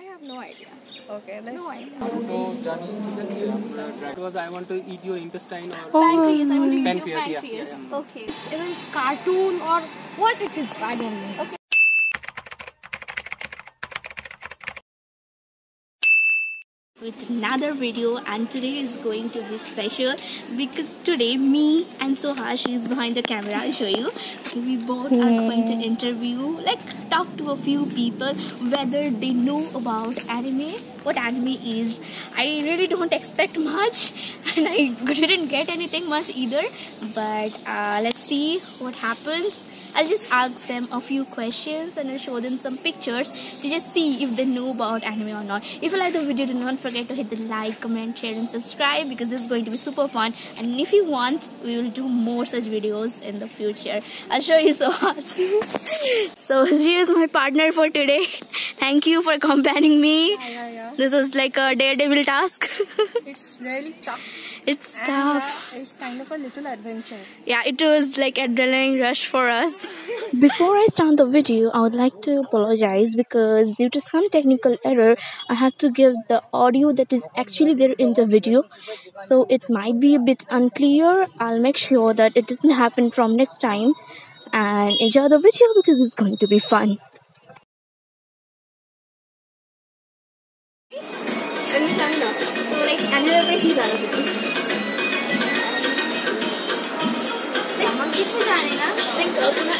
I have no idea. Okay, let's. No idea. So, Johnny, it was I want to eat your intestine or oh. pancreas. I want to eat pancreas, your pancreas. Yeah. Okay. It's even cartoon or what it is, I don't know. Okay. With another video and today is going to be special because today me and Sohash is behind the camera I'll show you. We both are going to interview like talk to a few people whether they know about anime what anime is. I really don't expect much and I didn't get anything much either but uh, let's see what happens I'll just ask them a few questions and I'll show them some pictures to just see if they know about anime or not. If you like the video, do not forget to hit the like, comment, share and subscribe because this is going to be super fun. And if you want, we will do more such videos in the future. I'll show you so So she is my partner for today. Thank you for accompanying me. Yeah, yeah, yeah. This was like a daredevil task. It's really tough. It's And, tough. uh, it's kind of a little adventure. Yeah, it was like adrenaline rush for us. Before I start the video, I would like to apologize because due to some technical error, I had to give the audio that is actually there in the video. So it might be a bit unclear. I'll make sure that it doesn't happen from next time. And enjoy the video because it's going to be fun. of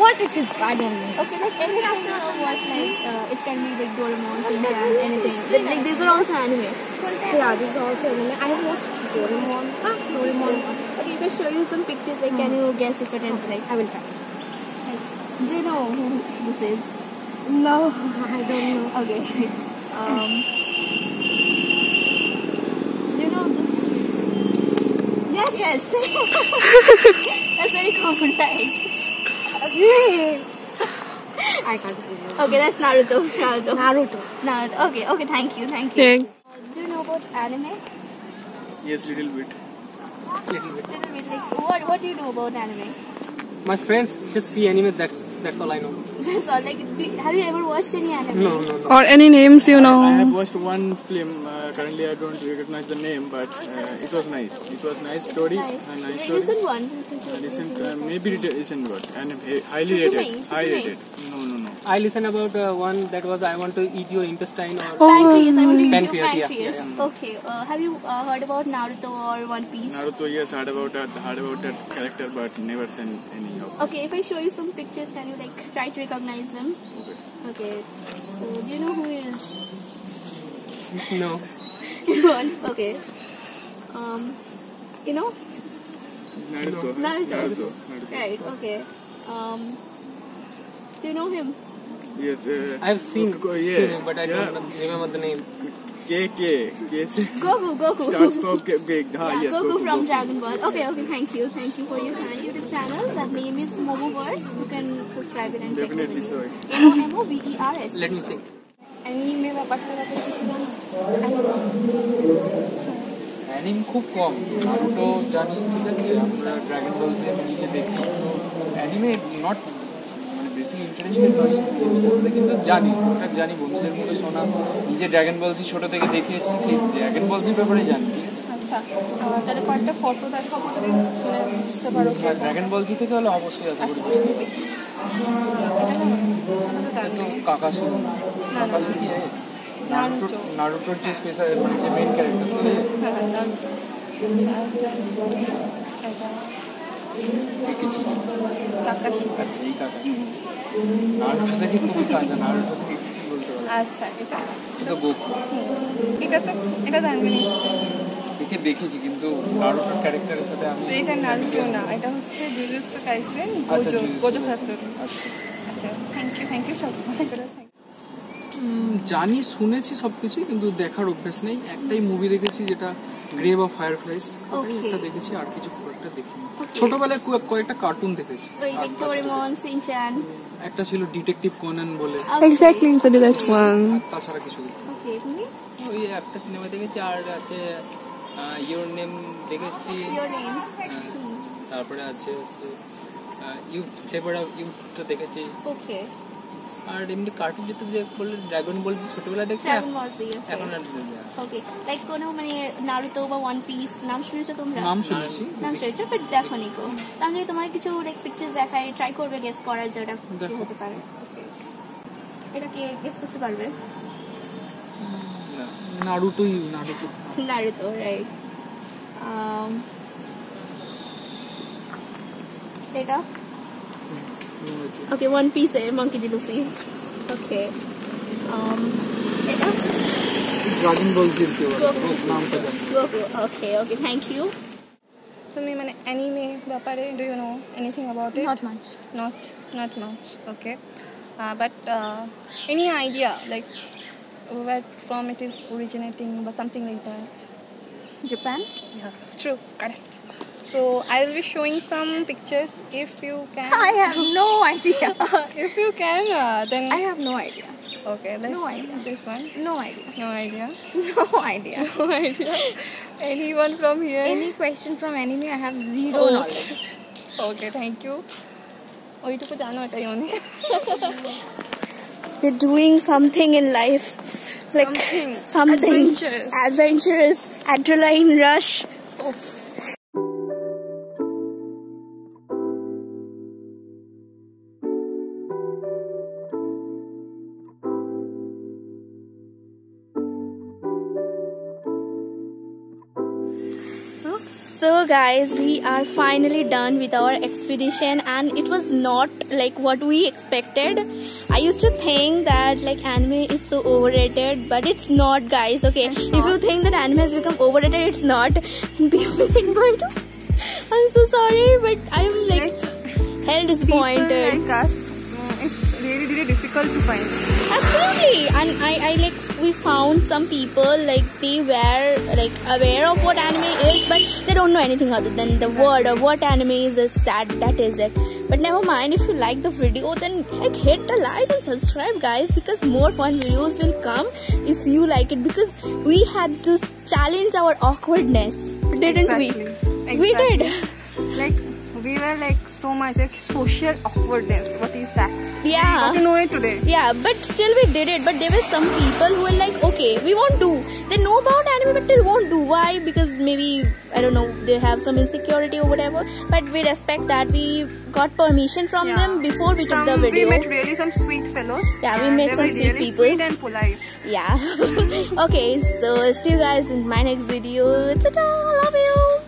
what it is, I don't know. Okay, like anything you know what like uh, it can be like Doraemon, Shinchan, anything. Like, like these are also anime. Yeah, this is also anime. I have watched Doraemon. Ah, Doraemon. Okay, if I show you some pictures, like can you guess if it is like I will try. do you know who this is? No, I don't know. Okay. Um you know this? Yes, yes. That's very common, right? I can't remember. Okay, that's Naruto. Naruto. Naruto. Naruto. Okay, okay, thank you, thank you. Uh, do you know about anime? yes little bit little bit Little bit, like what what do you know about anime? my friends just see anime that's that's all i know That's all. Like, do, have you ever watched any anime? no no no Or any names you know? I have watched one film. Uh, currently, I don't recognize the name, but uh, it was nice. It was nice story. Nice. A nice Re- story. Recent one. Uh, recent, uh, maybe it isn't good. And highly rated. High rated. No, no, no. I listen about uh, one that was i want to eat your intestine or Pancreas. I want to eat your Pancreas, yeah, pancreas. yeah, yeah. Okay. Uh, have you uh, heard about Naruto or One Piece? Naruto, yes, heard about that, heard about that character, but never seen any of. Okay, if I show you some pictures, can you like try to recognize them? Okay. Okay. So, do you know who is? no Once. Okay. Um, you know? Naruto. Naruto. Naruto. Naruto. Right. Okay. Um, do you know him? Yes. Uh, i've seen, Goku, yeah. seen him but i yeah. don't remember the name K K K. Goku. Goku. Stars of K. K. Ah, Yeah, yes. Goku, Goku, from Goku. Dragon Ball. Okay, okay, thank you. Thank you for your channel, YouTube channel. That name is Momoverse. You can subscribe it and Definitely check so. it. M-O-M-O-V-E-R-S. let me check Anime ব্যাপারটা ব্যাপারে কিছু জানো? Anime খুব কম Naruto জানি ঠিক আছে আমরা dragon বল যে নিজে দেখি তো অ্যানিমে নট মানে বেশি ইন্টারেস্টেড নই কিন্তু জানি টুকটাক জানি বন্ধুদের মুখে শোনা। নিজে ড্রাগন বলসি ছোট থেকে দেখে এসেছি সেই ড্রাগন বলসির ব্যাপারে জানি। আচ্ছা তাহলে কয়েকটা ফটো দেখাবো মানে বুঝতে পারো ড্রাগন বলসি থেকে হলে অবশ্যই আশা করি বুঝতে পারবে। তো কাকাশি কাকাশি কি নারুটো নারুটো। নারুটোর যে স্পেশাল মানে যে মেইন ক্যারেক্টার হ্যাঁ হ্যাঁ আচ্ছা। আচ্ছা এই কাকাশি নারুটো থেকে খুবই কাঁচা নারুটো থেকে কিছু বলতে পারব আচ্ছা এটা এটা গোকু এটা তো এটা একে দেখেছি কিন্তু নারুটোর ক্যারেক্টারের সাথে আমি তো এটা নারুটো না এটা হচ্ছে জুজুৎসু কাইসেন আচ্ছা, Gojo Gojo Satoru. Thank you thank you সব থ্যাংক জানি শুনেছি সবকিছুই কিন্তু দেখার অভ্যেস নেই। একটাই মুভি দেখেছি যেটা গ্রেভ অফ ফায়ার ফ্লাইস. দেখেছি আর কিছু খুব একটা দেখিনি। ছোটবেলায় কয়েক- কয়েকটা কার্টুন দেখেছি। ওই লাইক সিনচান একটা ছিল ডিটেকটিভ কোনান বলে। Exactly so is that one তাছাড়া কিছু ওকে তুমি? ওই একটা সিনেমা দেখেছি আর আছে ইওর নেম দেখেছি। ইওর নেম হ্যাঁ, তারপরে আছে হচ্ছে ইউ ফ্লেভার অফ ইউটা দেখেছি। ওকে আর এমনি কার্টুন যেতে যে বললে ড্রাগন বল ছোটবেলায় দেখছি ড্রাগন বল জি এখন আর ওকে লাইক কোনো মানে নারুতো বা ওয়ান পিস নাম শুনেছো তোমরা? নাম শুনেছি। নাম শুনেছো বাট দেখো নি তাহলে তোমার কিছু লাইক পিকচার্স দেখাই ট্রাই করবে গেস করার যে ওটা কি হতে পারে। এটা কি গেস করতে পারবে? না নারুটোই নারুটো। নারুতো রাইট এটা? ওকে ওয়ান পিস এ মাঙ্কি ডি লুফি ওকে um এটা ড্রাগন বল জির কেউ Goku. নামটা জানি Goku okay okay thank you তুমি মানে anime ব্যাপারে do you know anything about it? Not much Not, not much. Okay. Uh, but uh, any idea like where from it is originating or something like that? Japan Yeah. True. Correct. So I will be showing some pictures if you can. I have no idea. if you can, uh, then I have no idea. okay. Let's no idea. This one. No idea. No idea. No idea. No idea. Anyone from here? Any question from anime, I have zero Oh. knowledge. Okay. Thank you. ওইটুকু জানো এটাই অনেক You're doing something in life. Like Something. something Adventurous. adventurous, adrenaline rush. So guys, we are finally done with our expedition and it was not like what we expected. I used to think that like anime is so overrated, but it's not guys, okay? If you think that anime has become overrated, it's not. And I'm so sorry, but I'm like hell disappointed. Like us, mm, it's really really difficult to find. Absolutely, and I, I like we found some people like they were like aware of what anime is, but they don't know anything other than the word or what anime is. Is that that is it? But never mind. If you like the video, then like hit the like and subscribe, guys, because more fun videos will come if you like it. Because we had to challenge our awkwardness, didn't we? Exactly. We did. Exactly. Like we were like so much like social awkwardness. What is that? We Yeah. got to know it today. Yeah, but still we did it. But there were some people who were like, okay, we won't do. They know about anime, but they won't do. Why? Because maybe I don't know. They have some insecurity or whatever. But we respect that. We got permission from Yeah. them before we some, took the video. We met really some sweet fellows. Yeah, we met some sweet really people. Sweet and polite. yeah. okay, so see you guys in my next video. Ta-ta! Love you.